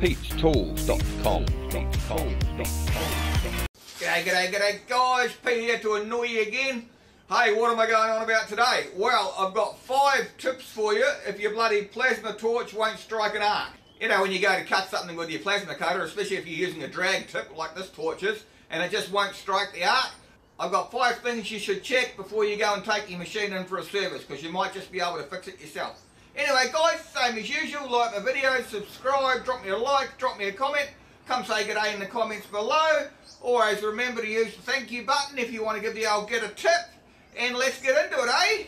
Pete'sTools.com. G'day, g'day, g'day guys, Pete here to annoy you again. Hey, what am I going on about today? Well, I've got five tips for you if your bloody plasma torch won't strike an arc. You know, when you go to cut something with your plasma cutter, especially if you're using a drag tip like this torch is, and it just won't strike the arc, I've got five things you should check before you go and take your machine in for a service, because you might just be able to fix it yourself. Anyway guys, same as usual, like my video, subscribe, drop me a like, drop me a comment, come say good day in the comments below. Always remember to use the thank you button if you want to give the old get a tip. And let's get into it, eh?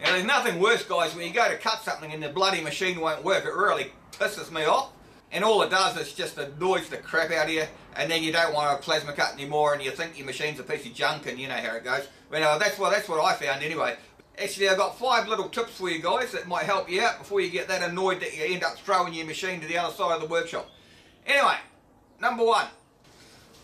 Now there's nothing worse guys when you go to cut something and the bloody machine won't work. It really pisses me off. And all it does is just annoys the crap out of you and then you don't want a plasma cut anymore and you think your machine's a piece of junk and you know how it goes. But uh, that's, what, that's what I found anyway. Actually, I've got five little tips for you guys that might help you out before you get that annoyed that you end up throwing your machine to the other side of the workshop. Anyway, number one.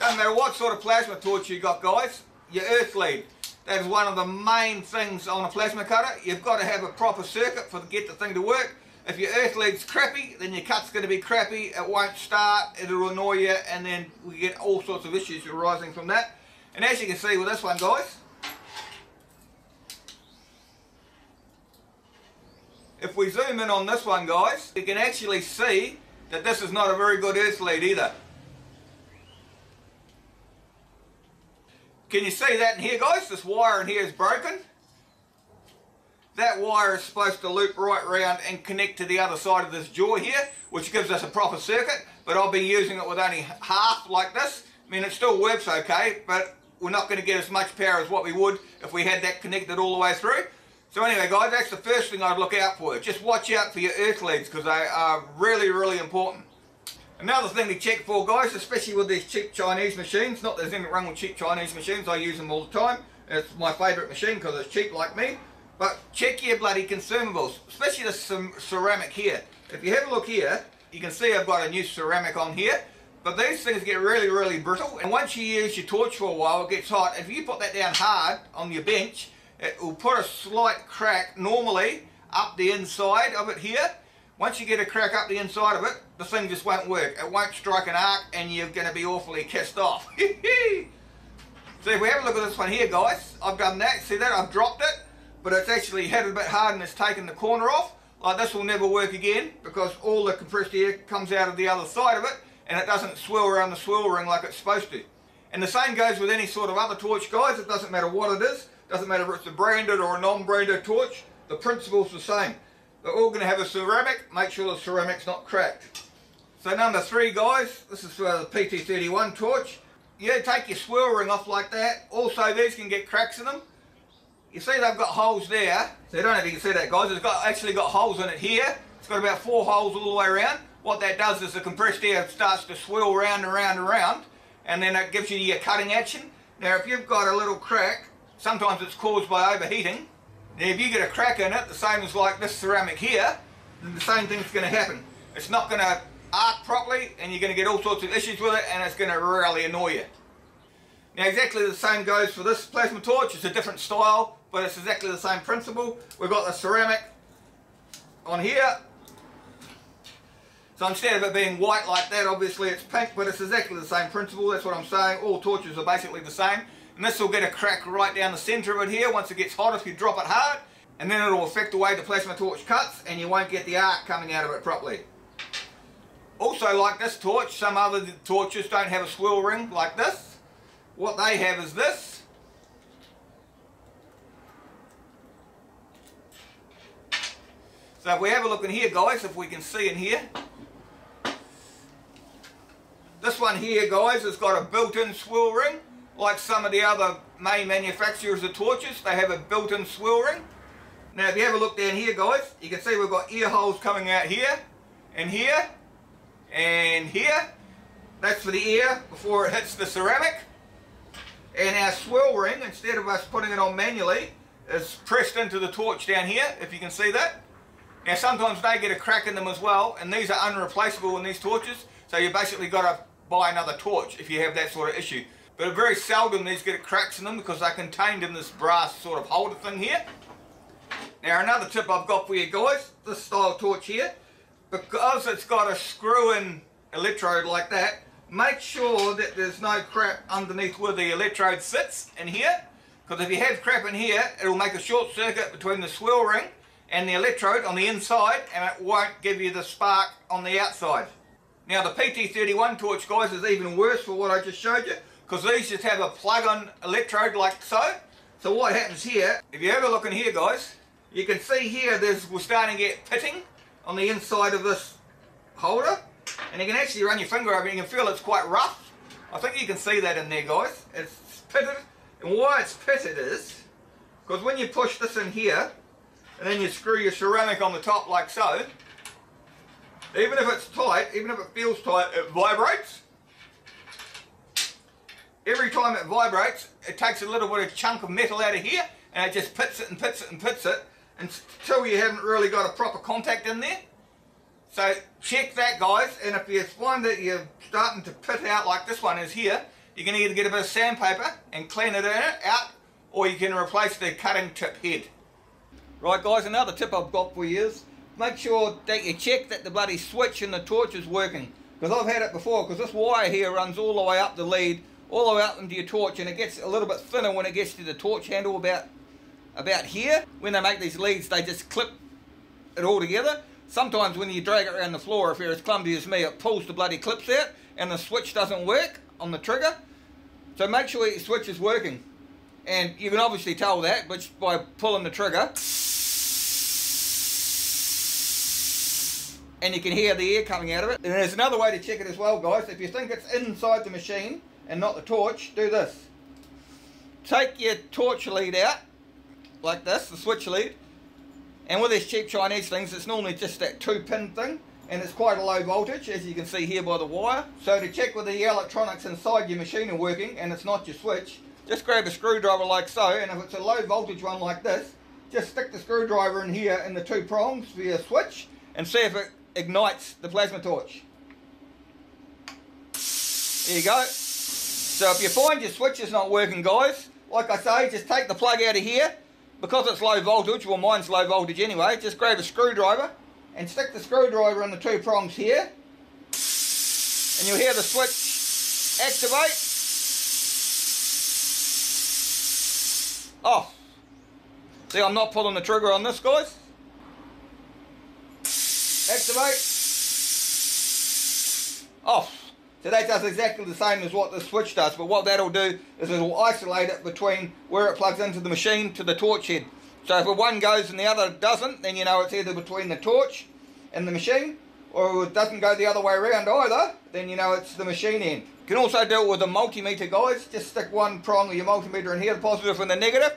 Doesn't matter what sort of plasma torch you got, guys, your earth lead. That is one of the main things on a plasma cutter. You've got to have a proper circuit for to get the thing to work. If your earth lead's crappy, then your cut's going to be crappy. It won't start, it'll annoy you, and then we get all sorts of issues arising from that. And as you can see with this one, guys, If we zoom in on this one guys, you can actually see that this is not a very good earth lead either. Can you see that in here guys? This wire in here is broken. That wire is supposed to loop right round and connect to the other side of this jaw here, which gives us a proper circuit, but I'll be using it with only half like this. I mean, it still works okay, but we're not going to get as much power as what we would if we had that connected all the way through. So anyway guys, that's the first thing I'd look out for. Just watch out for your earth leads because they are really, really important. Another thing to check for guys, especially with these cheap Chinese machines, not there's anything wrong with cheap Chinese machines, I use them all the time. It's my favourite machine because it's cheap like me. But check your bloody consumables, especially the ceramic here. If you have a look here, you can see I've got a new ceramic on here. But these things get really, really brittle. And once you use your torch for a while, it gets hot. If you put that down hard on your bench, it will put a slight crack normally up the inside of it here. Once you get a crack up the inside of it, the thing just won't work. It won't strike an arc and you're going to be awfully kissed off. so if we have a look at this one here guys, I've done that. See that? I've dropped it, but it's actually hit a bit hard and it's taken the corner off. Like this will never work again because all the compressed air comes out of the other side of it and it doesn't swirl around the swirl ring like it's supposed to. And the same goes with any sort of other torch guys, it doesn't matter what it is. Doesn't matter if it's a branded or a non-branded torch, the principle's the same. They're all going to have a ceramic, make sure the ceramic's not cracked. So number three guys, this is for the PT31 torch. Yeah, take your swirl ring off like that. Also these can get cracks in them. You see they've got holes there. So I don't know if you can see that guys, it's got actually got holes in it here. It's got about four holes all the way around. What that does is the compressed air starts to swirl round and round and round and then it gives you your cutting action. Now if you've got a little crack, Sometimes it's caused by overheating. Now if you get a crack in it, the same as like this ceramic here, the same thing's going to happen. It's not going to arc properly and you're going to get all sorts of issues with it and it's going to really annoy you. Now exactly the same goes for this plasma torch. It's a different style, but it's exactly the same principle. We've got the ceramic on here. So instead of it being white like that, obviously it's pink, but it's exactly the same principle. That's what I'm saying. All torches are basically the same. And this will get a crack right down the centre of it here once it gets hot if you drop it hard. And then it'll affect the way the plasma torch cuts and you won't get the arc coming out of it properly. Also like this torch, some other torches don't have a swirl ring like this. What they have is this. So if we have a look in here guys, if we can see in here. This one here guys has got a built-in swirl ring like some of the other main manufacturers of torches, they have a built-in swirl ring. Now if you have a look down here guys, you can see we've got ear holes coming out here, and here, and here. That's for the ear before it hits the ceramic. And our swirl ring, instead of us putting it on manually, is pressed into the torch down here, if you can see that. Now sometimes they get a crack in them as well, and these are unreplaceable in these torches, so you basically got to buy another torch if you have that sort of issue. But very seldom these get cracks in them because they're contained in this brass sort of holder thing here. Now another tip I've got for you guys, this style torch here, because it's got a screw-in electrode like that, make sure that there's no crap underneath where the electrode sits in here. Because if you have crap in here, it'll make a short circuit between the swirl ring and the electrode on the inside and it won't give you the spark on the outside. Now the PT31 torch guys is even worse for what I just showed you because these just have a plug-on electrode like so. So what happens here, if you have a look in here guys, you can see here there's, we're starting to get pitting on the inside of this holder and you can actually run your finger over it you can feel it's quite rough. I think you can see that in there guys. It's pitted and why it's pitted is because when you push this in here and then you screw your ceramic on the top like so even if it's tight, even if it feels tight, it vibrates. Every time it vibrates, it takes a little bit of chunk of metal out of here and it just pits it and pits it and pits it until you haven't really got a proper contact in there. So check that guys and if you find that you're starting to pit out like this one is here, you're going to either get a bit of sandpaper and clean it out or you can replace the cutting tip head. Right guys, another tip I've got for you is make sure that you check that the bloody switch and the torch is working. Because I've had it before, because this wire here runs all the way up the lead, all the way up into your torch, and it gets a little bit thinner when it gets to the torch handle about, about here. When they make these leads, they just clip it all together. Sometimes when you drag it around the floor, if you're as clumsy as me, it pulls the bloody clips out, and the switch doesn't work on the trigger. So make sure your switch is working. And you can obviously tell that by pulling the trigger. And you can hear the air coming out of it. And there's another way to check it as well, guys. If you think it's inside the machine and not the torch, do this. Take your torch lead out, like this, the switch lead. And with these cheap Chinese things, it's normally just that two pin thing. And it's quite a low voltage, as you can see here by the wire. So to check whether the electronics inside your machine are working, and it's not your switch, just grab a screwdriver like so, and if it's a low voltage one like this, just stick the screwdriver in here in the two prongs for your switch, and see if it ignites the plasma torch. There you go. So if you find your switch is not working, guys, like I say, just take the plug out of here. Because it's low voltage, well mine's low voltage anyway, just grab a screwdriver and stick the screwdriver in the two prongs here. And you'll hear the switch activate. Off. See, I'm not pulling the trigger on this, guys activate, off. Oh, so that does exactly the same as what the switch does, but what that'll do is it'll isolate it between where it plugs into the machine to the torch head. So if one goes and the other doesn't, then you know it's either between the torch and the machine, or it doesn't go the other way around either, then you know it's the machine end. You can also do it with a multimeter guys, just stick one prong of your multimeter in here, the positive and the negative,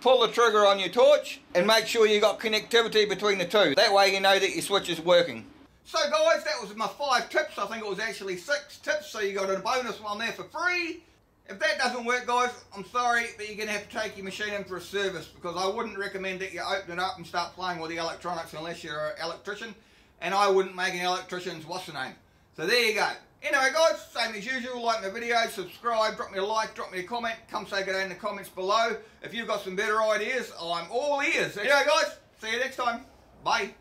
pull the trigger on your torch and make sure you got connectivity between the two. That way you know that your switch is working. So guys, that was my five tips. I think it was actually six tips, so you got a bonus one there for free. If that doesn't work, guys, I'm sorry, but you're going to have to take your machine in for a service because I wouldn't recommend that you open it up and start playing with the electronics unless you're an electrician. And I wouldn't make an electrician's what's the name. So there you go. Anyway guys, same as usual, like my video, subscribe, drop me a like, drop me a comment, come say good day in the comments below. If you've got some better ideas, I'm all ears. Anyway guys, see you next time. Bye.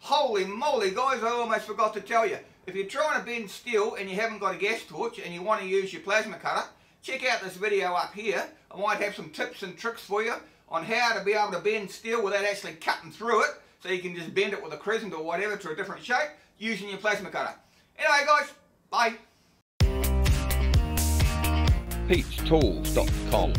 Holy moly guys, I almost forgot to tell you. If you're trying to bend steel and you haven't got a gas torch and you want to use your plasma cutter, check out this video up here. I might have some tips and tricks for you on how to be able to bend steel without actually cutting through it. So you can just bend it with a crescent or whatever to a different shape using your plasma cutter. Anyway, guys, bye. Pete'sTools.com.